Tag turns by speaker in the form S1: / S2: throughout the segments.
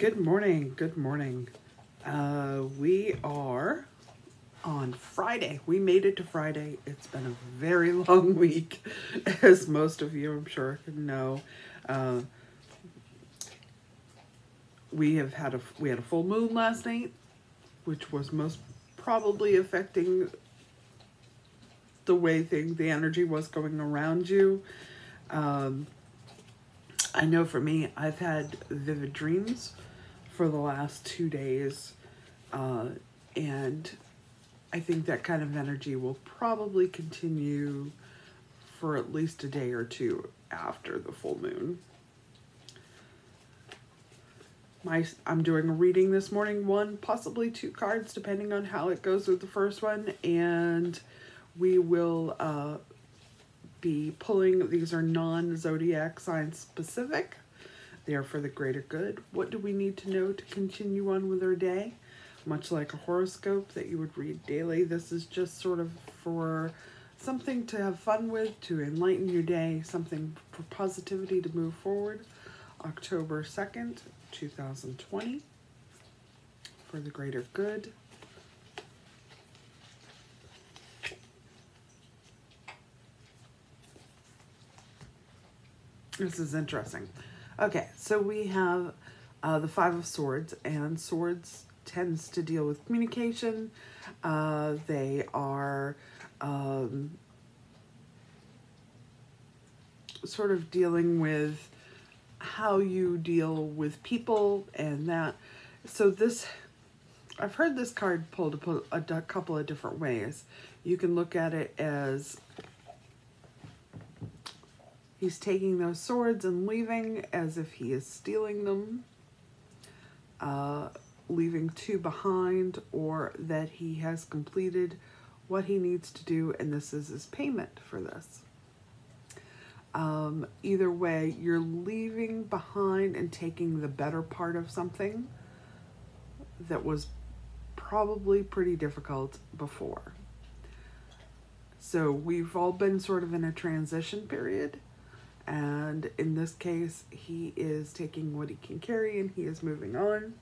S1: Good morning. Good morning. Uh, we are on Friday. We made it to Friday. It's been a very long week, as most of you, I'm sure, know. Uh, we have had a we had a full moon last night, which was most probably affecting the way thing the energy was going around you. Um, I know for me, I've had vivid dreams for the last two days, uh, and I think that kind of energy will probably continue for at least a day or two after the full moon. My, I'm doing a reading this morning, one, possibly two cards, depending on how it goes with the first one, and we will uh, be pulling, these are non-zodiac sign specific. They are for the greater good. What do we need to know to continue on with our day? Much like a horoscope that you would read daily, this is just sort of for something to have fun with, to enlighten your day, something for positivity to move forward. October 2nd, 2020, for the greater good. This is interesting. Okay, so we have uh, the Five of Swords, and Swords tends to deal with communication. Uh, they are um, sort of dealing with how you deal with people and that. So this, I've heard this card pulled a, a couple of different ways. You can look at it as He's taking those swords and leaving as if he is stealing them, uh, leaving two behind, or that he has completed what he needs to do and this is his payment for this. Um, either way, you're leaving behind and taking the better part of something that was probably pretty difficult before. So we've all been sort of in a transition period and in this case, he is taking what he can carry and he is moving on.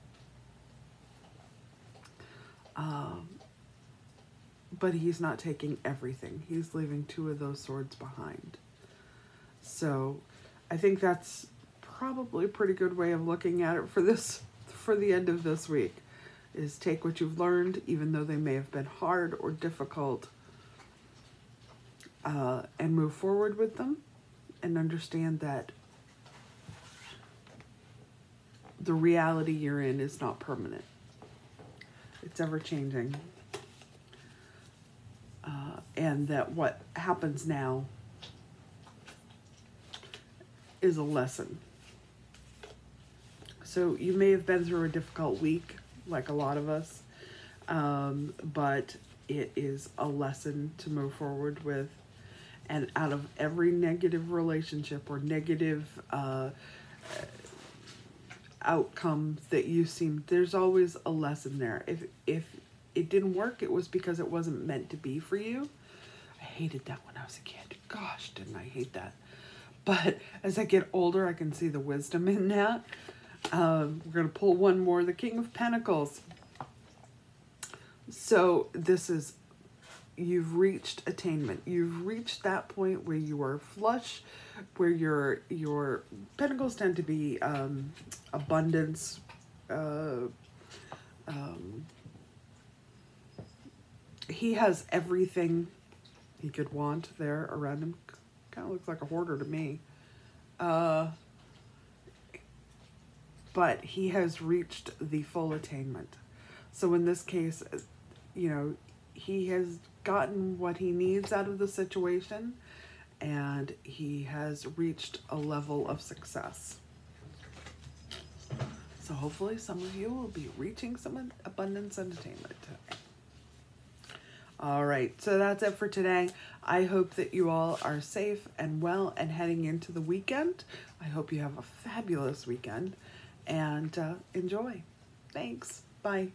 S1: Um, but he's not taking everything. He's leaving two of those swords behind. So I think that's probably a pretty good way of looking at it for this, for the end of this week, is take what you've learned, even though they may have been hard or difficult, uh, and move forward with them and understand that the reality you're in is not permanent. It's ever changing. Uh, and that what happens now is a lesson. So you may have been through a difficult week, like a lot of us, um, but it is a lesson to move forward with and out of every negative relationship or negative uh, outcome that you seem there's always a lesson there. If if it didn't work it was because it wasn't meant to be for you. I hated that when i was a kid. Gosh didn't i hate that. But as i get older i can see the wisdom in that. Um, we're going to pull one more the king of pentacles. So this is you've reached attainment. You've reached that point where you are flush, where your your pentacles tend to be um, abundance. Uh, um, he has everything he could want there around him. Kind of looks like a hoarder to me. Uh, but he has reached the full attainment. So in this case, you know, he has gotten what he needs out of the situation and he has reached a level of success. So hopefully some of you will be reaching some abundance today. All right, so that's it for today. I hope that you all are safe and well and heading into the weekend. I hope you have a fabulous weekend and uh, enjoy. Thanks. Bye.